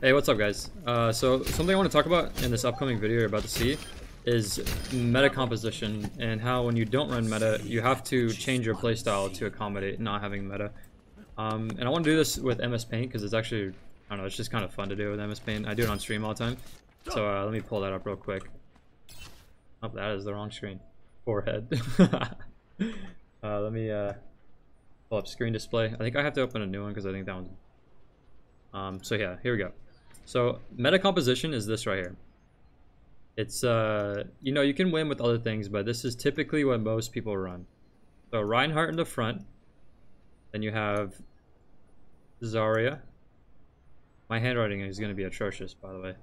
Hey, what's up guys? Uh, so something I want to talk about in this upcoming video you're about to see is meta composition and how when you don't run meta, you have to change your playstyle to accommodate not having meta. Um, and I want to do this with MS Paint because it's actually, I don't know, it's just kind of fun to do with MS Paint. I do it on stream all the time. So uh, let me pull that up real quick. Oh, that is the wrong screen. Forehead. uh, let me uh, pull up screen display. I think I have to open a new one because I think that one's... Um, so yeah, here we go. So meta composition is this right here. It's, uh, you know, you can win with other things, but this is typically what most people run. So Reinhardt in the front. Then you have Zarya. My handwriting is going to be atrocious, by the way.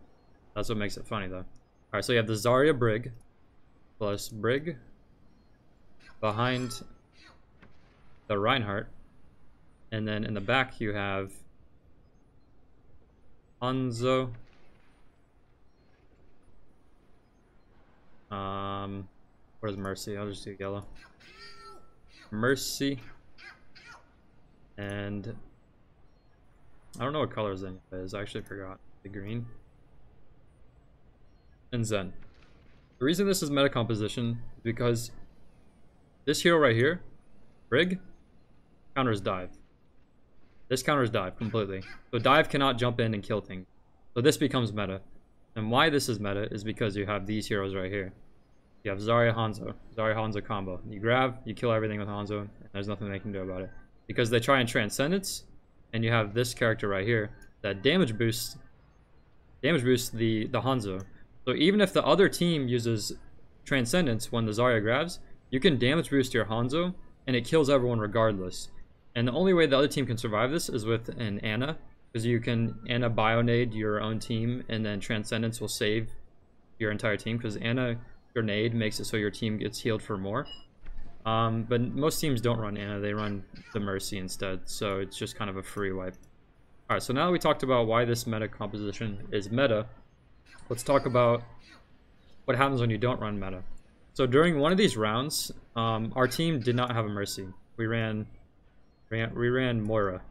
That's what makes it funny, though. Alright, so you have the Zarya Brig. Plus Brig. Behind the Reinhardt. And then in the back you have Hanzo. Um, where's Mercy? I'll just do yellow. Mercy. And I don't know what color Zen is. I actually forgot. The green. And Zen. The reason this is meta composition is because this hero right here, Brig, counters dive. This counters dive completely. So dive cannot jump in and kill things. So this becomes meta. And why this is meta is because you have these heroes right here. You have Zarya Hanzo. Zarya Hanzo combo. You grab, you kill everything with Hanzo, and there's nothing they can do about it. Because they try and Transcendence, and you have this character right here that damage boosts damage boosts the, the Hanzo. So even if the other team uses Transcendence when the Zarya grabs, you can damage boost your Hanzo, and it kills everyone regardless. And the only way the other team can survive this is with an Ana, because you can Ana Bionade your own team, and then Transcendence will save your entire team, because Ana Grenade makes it so your team gets healed for more. Um, but most teams don't run Ana, they run the Mercy instead, so it's just kind of a free wipe. Alright, so now that we talked about why this meta composition is meta, let's talk about what happens when you don't run meta. So during one of these rounds, um, our team did not have a Mercy. We ran we ran Moira.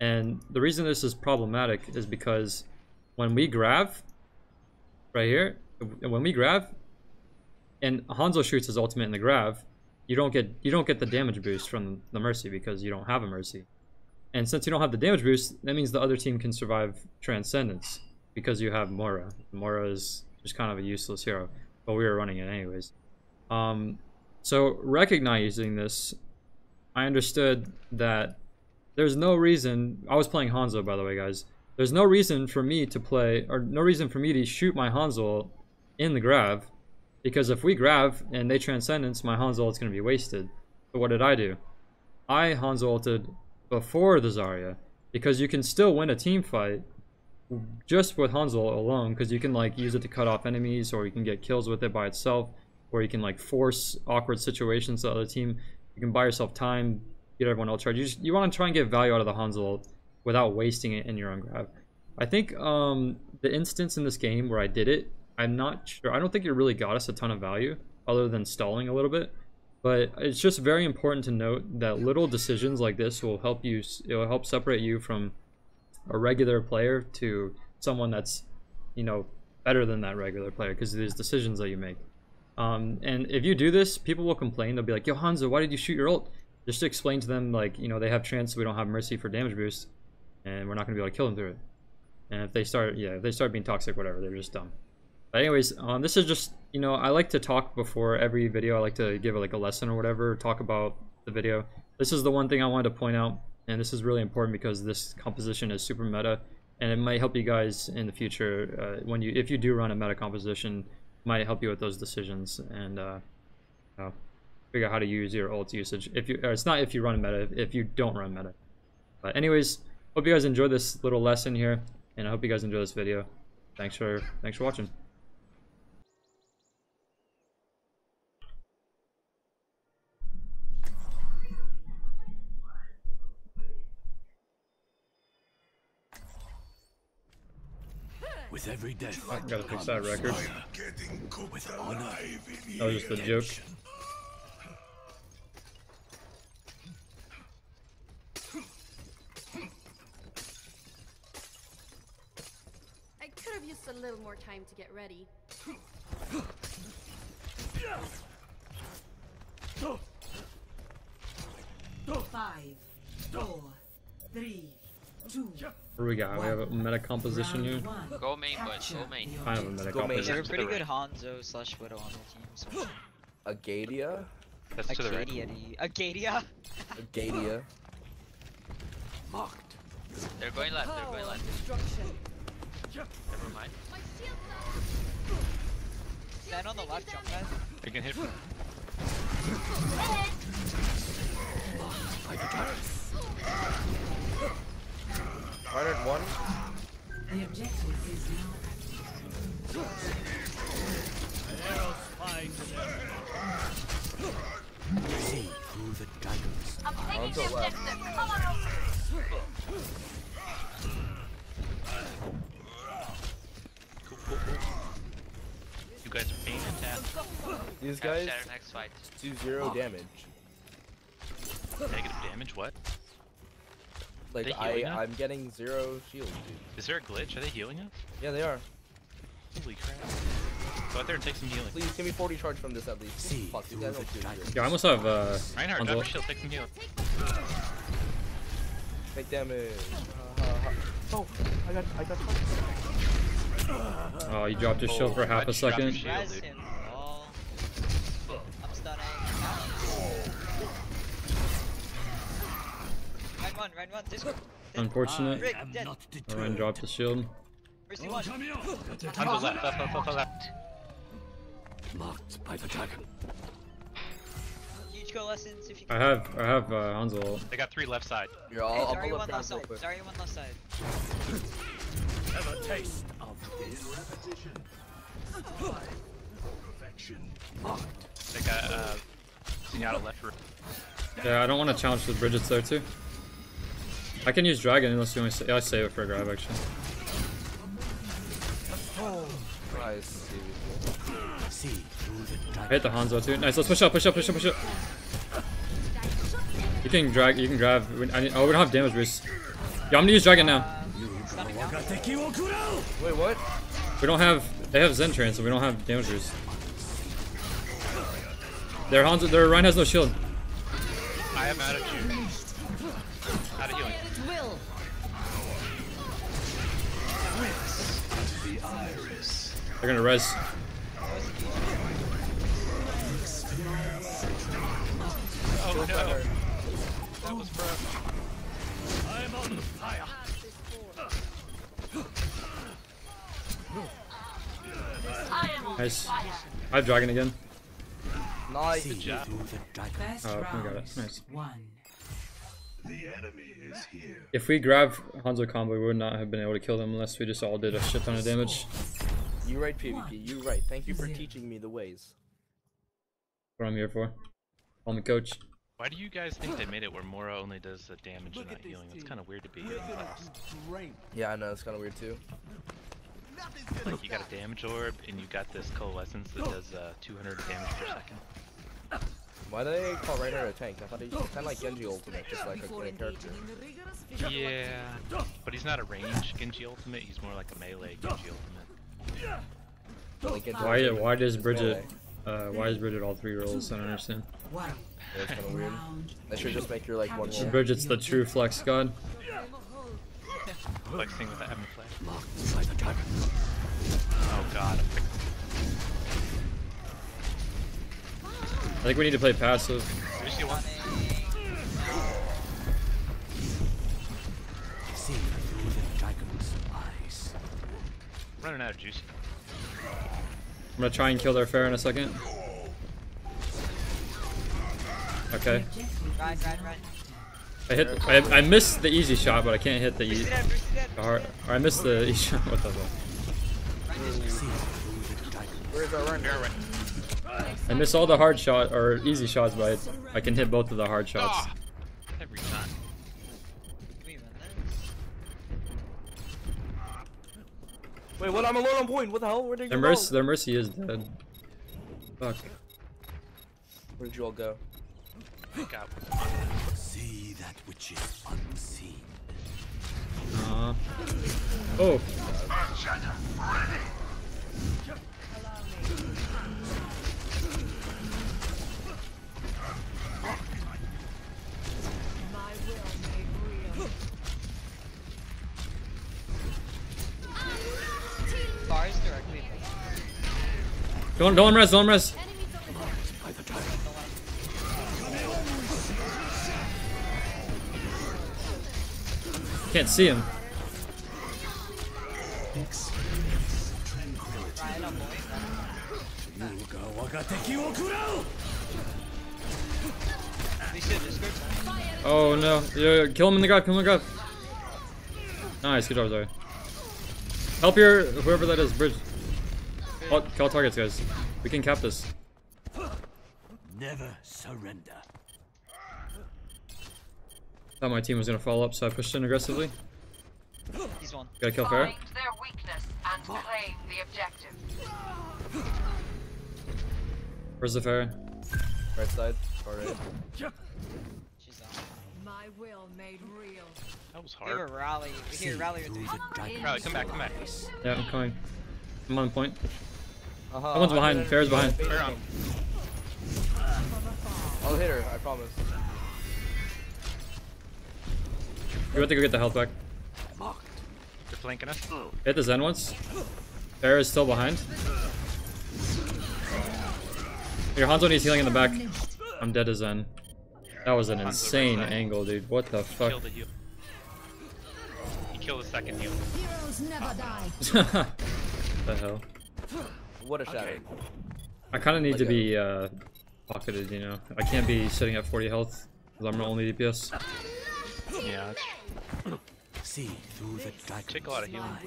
And the reason this is problematic is because when we grab, right here, when we grab, and Hanzo shoots his ultimate in the grab, you don't get you don't get the damage boost from the Mercy because you don't have a Mercy. And since you don't have the damage boost, that means the other team can survive Transcendence because you have Moira. Moira is just kind of a useless hero, but we were running it anyways. Um, so recognizing this, I understood that there's no reason, I was playing Hanzo by the way guys, there's no reason for me to play, or no reason for me to shoot my Hanzo in the grab, because if we grab and they Transcendence, my Hanzo is going to be wasted. But what did I do? I Hanzo ulted before the Zarya, because you can still win a team fight just with Hanzo alone, because you can like use it to cut off enemies, or you can get kills with it by itself, or you can like force awkward situations to the other team. You can buy yourself time, get everyone else charged. You just you want to try and get value out of the Hanzo without wasting it in your own grab. I think um, the instance in this game where I did it, I'm not sure. I don't think it really got us a ton of value other than stalling a little bit. But it's just very important to note that little decisions like this will help you. It will help separate you from a regular player to someone that's, you know, better than that regular player because there's decisions that you make. Um, and if you do this, people will complain. They'll be like, yo, Hanzo, why did you shoot your ult? Just to explain to them, like, you know, they have trance, so we don't have Mercy for damage boost. And we're not going to be able to kill them through it. And if they start, yeah, if they start being toxic, whatever, they're just dumb. But anyways, um, this is just, you know, I like to talk before every video. I like to give like a lesson or whatever, talk about the video. This is the one thing I wanted to point out. And this is really important because this composition is super meta. And it might help you guys in the future uh, when you, if you do run a meta composition, might help you with those decisions and uh, you know, figure out how to use your ult usage. If you, it's not if you run meta, if you don't run meta. But anyways, hope you guys enjoyed this little lesson here, and I hope you guys enjoy this video. Thanks for thanks for watching. With every death, I gotta fix that record. with honor. That was just a joke. I could have used a little more time to get ready. Five, four, three, two, what do we got? We have a meta composition here. Go main, but go main. Kind of a meta go composition. They're pretty good Hanzo slash Widow on the team. So. Agadia? That's Agadia to the right. Agadia? Mocked. They're going left, they're going left. Never mind. Stand on the left, jump guys. They can hit from. I. 101. The objective is now See who the dragons. I'm taking the objective. Come on over. You guys are being attacked. These guys do zero oh. damage. Negative damage? What? Like I, us? I'm getting zero shield, dude. Is there a glitch? Are they healing us? Yeah, they are. Holy crap. Go out there and take some healing. Please give me 40 charge from this at least. See Fuck, these through guys don't do dragon. Yeah, I almost have uh, Reinhardt, Hanzo. shield, take some healing. Take damage. Ha, ha, ha. Oh, I got, I got touched. Oh, you dropped your shield for half a why'd you drop your second. shield, one, run one. Discord. Unfortunate. Rick, am dead. not Orion deterred. dropped the shield. Where's the one? Hanzo left, left, left, left, left. Marked by the dragon. Huge coalescence if you I have I have uh, Hanzo. They got three left side. Here, I'll, Hey, I'll Zarya one up left side. quick. Zarya one left side. Have a taste of this. Perfection. Marked. They got uh, Zenyatta left. Yeah, I don't want to challenge the Brigitte's there too. I can use Dragon unless you only say, yeah, I save it for a grab actually. Nice. See through the I hit the Hanzo too. Nice, let's push up, push up, push up, push up. You can drag, you can grab. I need, oh, we don't have damage boost. Yeah, I'm gonna use Dragon now. Wait, what? We don't have. They have Zen Trance, so we don't have damage boost. Their Hanzo, their Ryan has no shield. I am out of. Out of healing. They're gonna res. Oh no. That was rough. Nice. I have Dragon again. Nice. See through the dragon. First Oh, we got it. Nice. One. If we grab Hanzo combo, we would not have been able to kill them unless we just all did a shit ton of damage. You right, PvP. You right. Thank you for teaching me the ways. What I'm here for. Call the coach. Why do you guys think they made it where Moira only does the damage and not healing? It's kind of weird to be in class. Yeah, I know. It's kind of weird too. Like you got a damage orb and you got this coalescence that does uh, 200 damage per second. Why do they call Reinhardt a tank? I thought he was kind of like Genji Ultimate, just like a main character. Yeah, but he's not a range Genji Ultimate. He's more like a melee Genji Ultimate. Like Genji Why? Ultimate Why does Brigitte? Uh, why is Brigitte all three roles? I don't understand. One. Yeah, it's kind of weird. That should just make your like one roll. Brigitte's the true flex god. Flexing with the Emma flag. Marked by the dragon. Oh god, I'm think we need to play passive. Did you see one? See through the dragon's eyes. Running out of juice. I'm gonna try and kill their fair in a second. Okay. I hit. I, I missed the easy shot, but I can't hit the, e Bruce is dead, Bruce is dead. the hard. Or I missed the easy shot. What the fuck? See through the dragon. Where's our Reinhardt? I miss all the hard shot or easy shots, but I, I can hit both of the hard shots. Ah! Every time. Can we run this? Wait, what? I'm alone on point. What the hell? Where did you Their go? mercy, their mercy is dead. Fuck. Where did you all go? I got See that which is unseen. Uh, oh, Don't don't res, don't res. By the dragon. Can't see him. Experience tranquility. Ryan on point. Yuga wagateki wo kurau! We should just go. Oh no. Yo, yo, kill him in the grab, kill him in the grab. Nice, good job, Zoe. Help your whoever that is, bridge. Oh, call, call targets, guys. We can cap this. Never surrender. Thought my team was gonna follow up, so I pushed in aggressively. He's one. Gotta kill Pharah. Find their weakness and claim the objective. Where's the Pharah? Right side. Far right. She's on. My will made real. That was We have a hard. rally. We hear rally with Through the the dragon. Riley, come back, come back. Yeah, I'm coming. I'm on point. Uh-huh, Someone's I'm behind, gonna- behind. Fair on. I'll hit her, I promise. We have to go get the health back. Mocked. They're flanking us. Hit the Zen once. Pharah is still behind. Your Hanzo needs healing in the back. I'm dead as Zen. That was an Hanzo insane angle, dude. What the fuck? Killed the heal. He killed the second heal. Heroes never die. the hell? What a shadow. Okay. I kind of need to Like be uh, pocketed, you know. I can't be sitting at 40 health because I'm the only DPS. Yeah, See through the dragon. Take a lot of healing.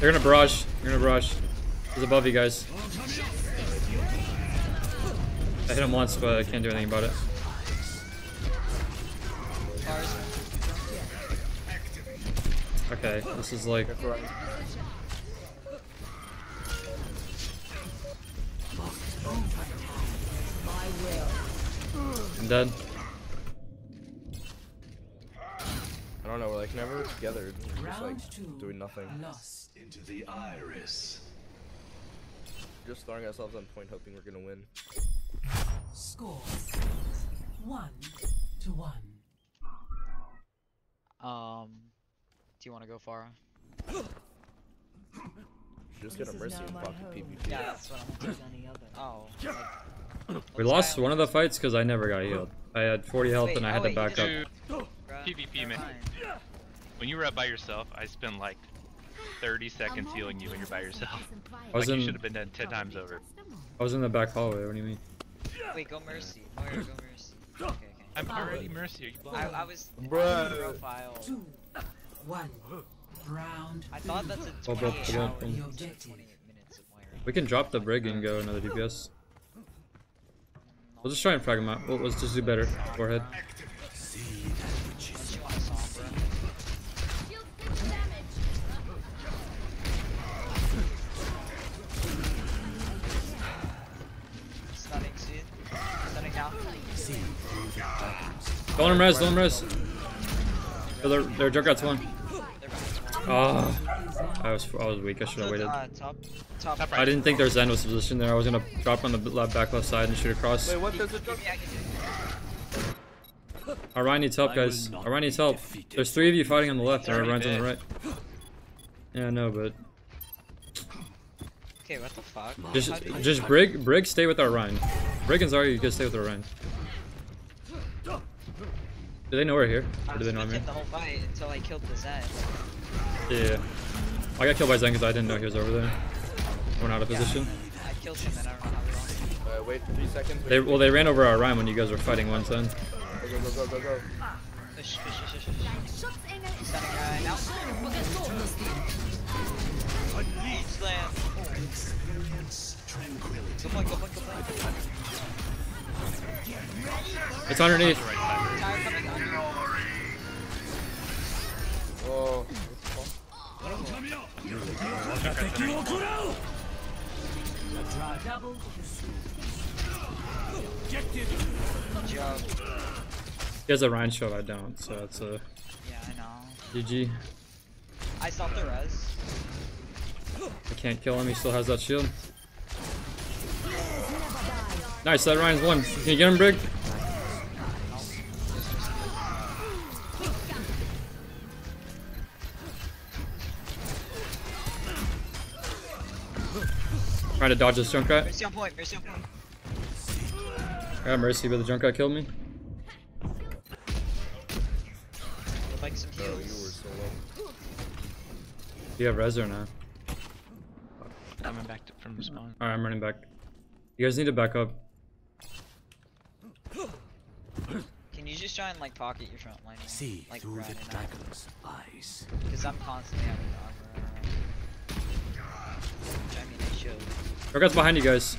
They're gonna barrage. They're gonna barrage. He's above you guys. I hit him once, but I can't do anything about it. Okay, this is like Careful, Ryan. I'm dead. I don't know, we're like never together. We're just like doing nothing. Lost. Into the iris. Just throwing ourselves on point, hoping we're gonna win. Score. One to one. Um. Do you want to go far? Just get a This is mercy now and my pocket. PvP. Yeah, that's what I'm. As any other. Oh. Like, We lost one of the fights because I never got healed. I had 40 health Wait, and I oh had wait, to back up. didn't- Dude, Bruh, PvP, man. when you were up by yourself, I spend like 30 seconds healing you when you're by yourself. I was Like you in, should have been done 10 times over. I was in the back hallway. What do you mean? Wait, go mercy. Moira, go mercy. Okay, okay. I'm already mercy. Are you blind? I, I was Bruh. on profile. Two. One. Round. I thought that's a Oh, 28 hour, hold on. The objective. 28 minutes of Moira. We can drop the brig and go another DPS. We'll just try and frag him out. Let's just do better. Forehead. Don't him res, don't him res. Oh, their, their Junkrat's one. Back. Oh, I was I was weak. I should have waited. Top, top, Top I didn't think their Zen was positioned there. I was gonna drop on the left back left side and shoot across. Wait, what? There's a jump. Yeah, I can do. Orion needs help, guys. not Orion needs help. defeated. There's three of you fighting on the left, and Already Orion's on the right. Yeah, I know, but Okay, what the fuck? just How just Brig Brig stay with Orion. Brig and Zarya, you guys stay with Orion. Do they know we're here? Or do they know I'm here? the whole fight until I killed the Zen. Yeah. I got killed by Zen because I didn't know he was over there. Went out of Yeah. position. I killed him and I don't know how long. Uh, wait, three seconds. They well they ran over Orion when you guys were fighting one Zen. Go, go, go, go, go, go. Fish, fish, fish, fish, fish. Stunning guy now. Slam. experience tranquility. Go point, go point, go point. It's underneath. Right side. Tire coming under. Whoa, Double. He has a Ryan shot, I don't, so it's a Yeah, I know. GG. I stopped the res. I can't kill him, he still has that shield. Nice, that Ryan's one. Can you get him, Brig? Trying to dodge this Junkrat. Mercy on point, mercy on point. I got mercy, but the Junkrat killed me. Would like some Bro, you were so low. Do you have res or not? Coming back to, from spawn. Alright, I'm running back. You guys need to back up. Can you just try and like pocket your front line? See like through the Brad and I? dragon's eyes. Because I'm constantly having armor. Which I mean, I should. Junkrat's behind you guys.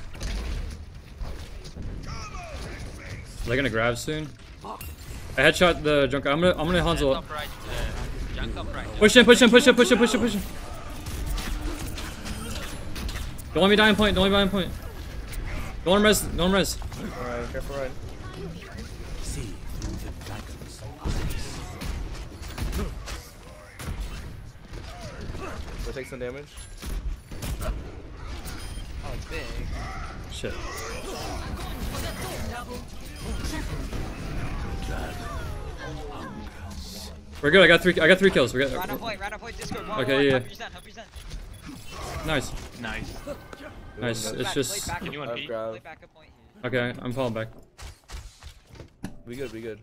Are they gonna grab soon? I headshot the Junkrat. I'm gonna, I'm gonna Hanzo. Top right. Uh, junk up. Push him, push him, push him, push him, push him, push him. Don't let me die in point, don't let me die in point. Don't let him res, don't let him res. Alright, careful, Ryan. See through the dragon's eyes. We'll take some damage. It's big. Shit. We're good, I got three, I got three kills. We Round on got, point, round on point, Discord. One, Okay, one, yeah. Help your zen, help your zen. nice, Nice. nice. It's Back, just, play back, Can you I've unpeat? grabbed. play back a point here. okay, I'm falling back. We good, we good.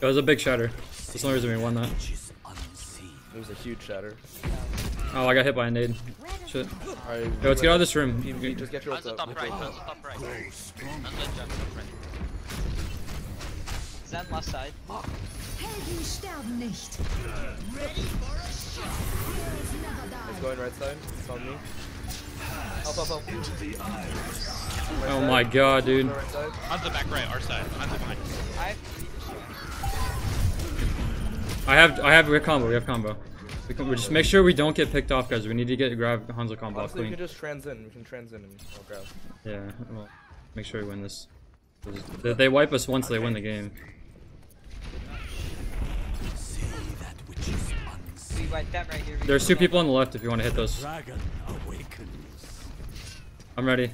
It was a big shatter. That's the only reason we won that. Which is unseen. It was a huge shatter. Oh, I got hit by a nade. Shit. Alright, Yo, let's get out of this room. PvP, just get your Hands ult top up. right. Hands top right. Hands left top right. Zen left side. Helden sterben nicht. It's going right side. It's on me. Help, help, help. Oh my god, dude. Right. On the back right, our side. On the behind. I have. I have, I have, we have combo, we have combo. We, can, just make sure we don't get picked off, guys. We need to get grab Hanzo combo Honestly, we can just trans in. We can trans in and I'll grab. Yeah, well, make sure we win this. They, they wipe us once they win the game. See that which is. We wipe them right here. There's two people on the left if you want to hit those. I'm ready.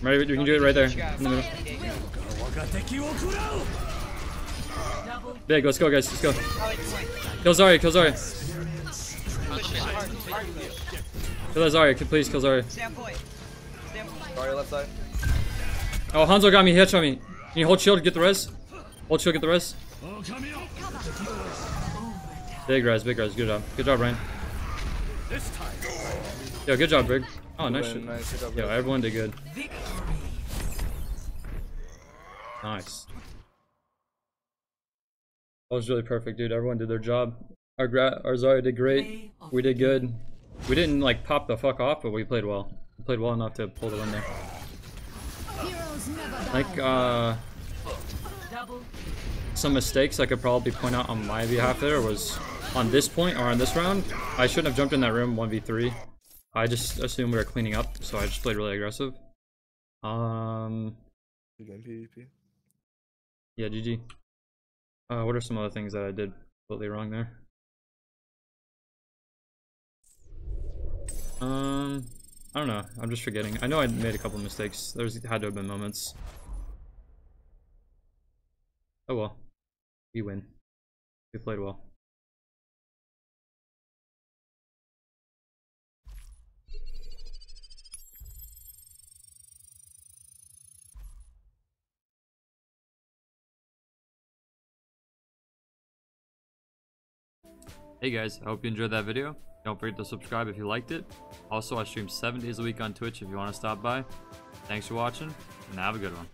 I'm ready. We can do it right there. In the middle. Wagateki wo kurao. Big, let's go, guys. Let's go. Kill Zarya, kill Zarya. Kill that Zarya, kill- please kill Zarya. Stay point. Stay point. Sorry, left side. Oh, Hanzo got me, he headshot me. Can you hold shield, get the res? Hold shield, get the res. Big res, big res. Good job. Good job, Ryan. Yo, good job, Big. Oh, nice shit. Nice. Job, Yo, everyone did good. Nice. That was really perfect, dude. Everyone did their job. Our gra our Zarya did great. We did good. We didn't like pop the fuck off, but we played well. We played well enough to pull the win there. Heroes never. Like uh some mistakes I could probably point out on my behalf there was on this point or on this round. I shouldn't have jumped in that room 1v3. I just assumed we were cleaning up, so I just played really aggressive. Um Good PvP. Yeah, GG. Uh, what are some other things that I did completely wrong there? Um, I don't know. I'm just forgetting. I know I made a couple mistakes. There's had to have been moments. Oh well. We win. We played well. Hey guys, I hope you enjoyed that video. Don't forget to subscribe if you liked it. Also, I stream 7 days a week on Twitch if you want to stop by. Thanks for watching, and have a good one.